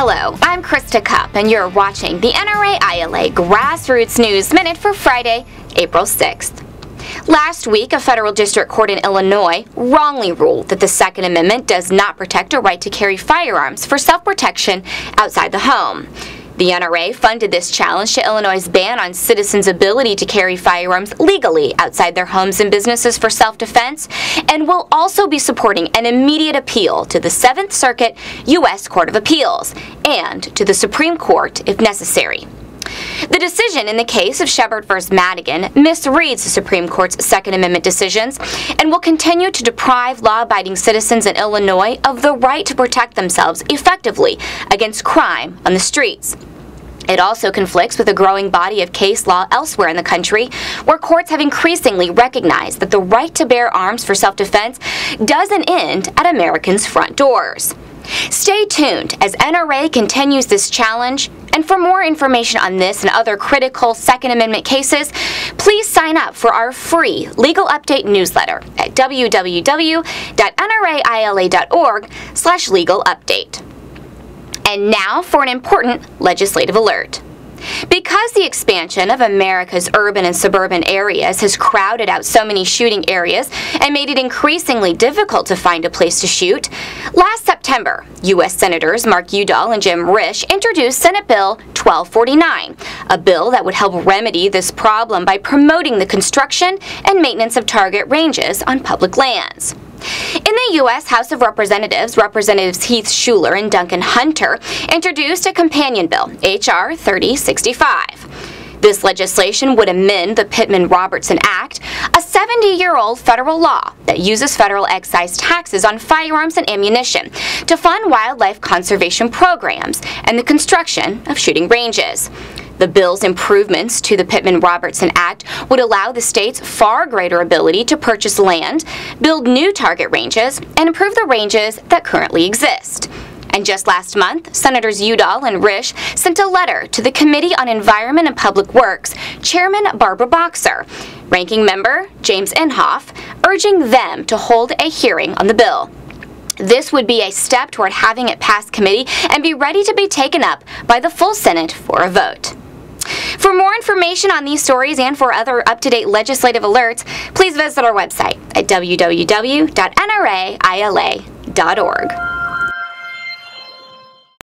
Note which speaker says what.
Speaker 1: Hello, I'm Krista Cup, and you're watching the NRA ILA Grassroots News Minute for Friday, April 6th. Last week, a federal district court in Illinois wrongly ruled that the Second Amendment does not protect a right to carry firearms for self protection outside the home. The NRA funded this challenge to Illinois' ban on citizens' ability to carry firearms legally outside their homes and businesses for self defense, and will also be supporting an immediate appeal to the Seventh Circuit U.S. Court of Appeals and to the Supreme Court if necessary. The decision in the case of Shepard v. Madigan misreads the Supreme Court's Second Amendment decisions and will continue to deprive law abiding citizens in Illinois of the right to protect themselves effectively against crime on the streets. It also conflicts with a growing body of case law elsewhere in the country, where courts have increasingly recognized that the right to bear arms for self defense doesn't end at Americans' front doors. Stay tuned as NRA continues this challenge. And for more information on this and other critical Second Amendment cases, please sign up for our free legal update newsletter at www.nraila.org/legal update. And now for an important legislative alert. Because the expansion of America's urban and suburban areas has crowded out so many shooting areas and made it increasingly difficult to find a place to shoot, last September, U.S. Senators Mark Udall and Jim Risch introduced Senate Bill 1249, a bill that would help remedy this problem by promoting the construction and maintenance of target ranges on public lands. In the U.S. House of Representatives, Representatives Heath Shuler and Duncan Hunter introduced a companion bill, H.R. 3065. This legislation would amend the Pittman Robertson Act, a 70 year old federal law that uses federal excise taxes on firearms and ammunition to fund wildlife conservation programs and the construction of shooting ranges. The bill's improvements to the Pittman Robertson Act would allow the states far greater ability to purchase land, build new target ranges, and improve the ranges that currently exist. And just last month, Senators Udall and Risch sent a letter to the Committee on Environment and Public Works Chairman Barbara Boxer, Ranking Member James Inhofe, urging them to hold a hearing on the bill. This would be a step toward having it pass committee and be ready to be taken up by the full Senate for a vote. For more information on these stories and for other up to date legislative alerts, please visit our website at www.nraila.org.